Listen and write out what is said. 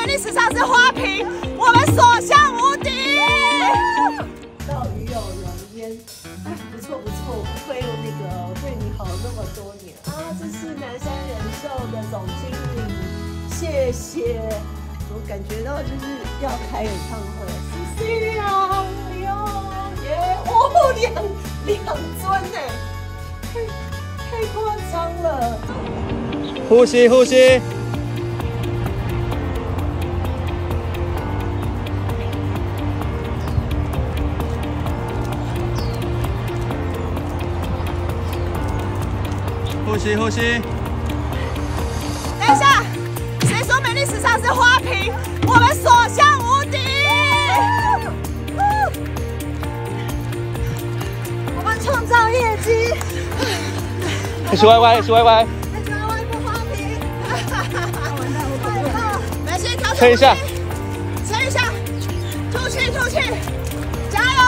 美丽时尚是花瓶，我们所向无敌。到鱼有人烟，哎，不错不错，我不会那个对你好那么多年啊。这是南山人寿的总经理，谢谢。我感觉到就是要开演唱会，谢谢啊，哎呦耶，哦，两两尊呢，太太夸张了。呼吸呼吸。呼吸呼吸。等一下，谁说美丽时尚是花瓶？我们所向无敌。我们创造业绩。是 Y Y 是 Y Y。还是 Y Y 不花瓶。没事，调撑一下。撑一下，吐气吐气，加油！